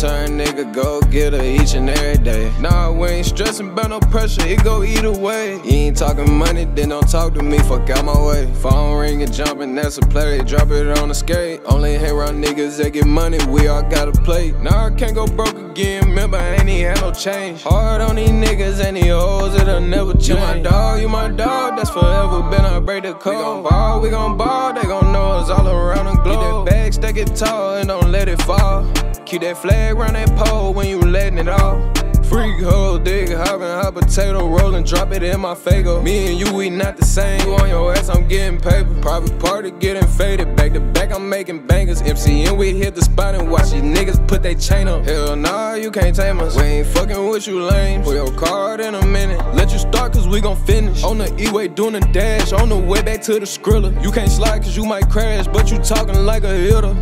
turn nigga, go get her each and every day. Nah, we ain't stressing about no pressure, it go either way. You ain't talking money, then don't talk to me, fuck out my way. Phone ringing, jumping, that's a play. Drop it on the skate. Only hang around niggas that get money, we all gotta play. Nah, I can't go broke again, remember, I ain't even had no change. Hard on these niggas and these hoes, it'll never change. You my dog, you my dog, that's forever been a break the code. We gon' ball, we gon' ball, they that tall, and don't let it fall. Keep that flag round that pole when you letting it off. Freak hoe, dig, hopping, hot potato, rollin', drop it in my fago. Me and you, we not the same. You on your ass, I'm getting paper. Private party getting faded. Back to back, I'm making bangers. MCN, we hit the spot and watch these niggas put they chain up. Hell nah, you can't tame us. We ain't fucking with you lame. Put your minute. Let you start, cause we gon' finish. On the E-way doing the dash. On the way back to the skrilla. You can't slide, cause you might crash. But you talking like a hitter.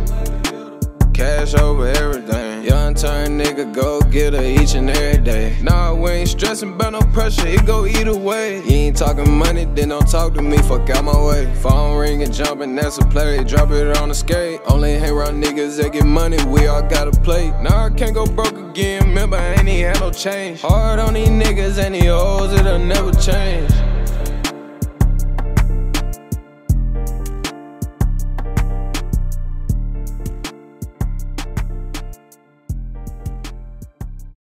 Cash over everything. Young turn nigga, go get her each and every day. Nah, we ain't stressing about no pressure, it go either way. You ain't talking money, then don't talk to me, fuck out my way. Phone ringing, jumping, that's a play. Drop it on the skate. Only hang around niggas that get money, we all gotta play. Nah, I can't go broke again, remember, I ain't even had no change. Hard on these niggas and these hoes, it'll never change.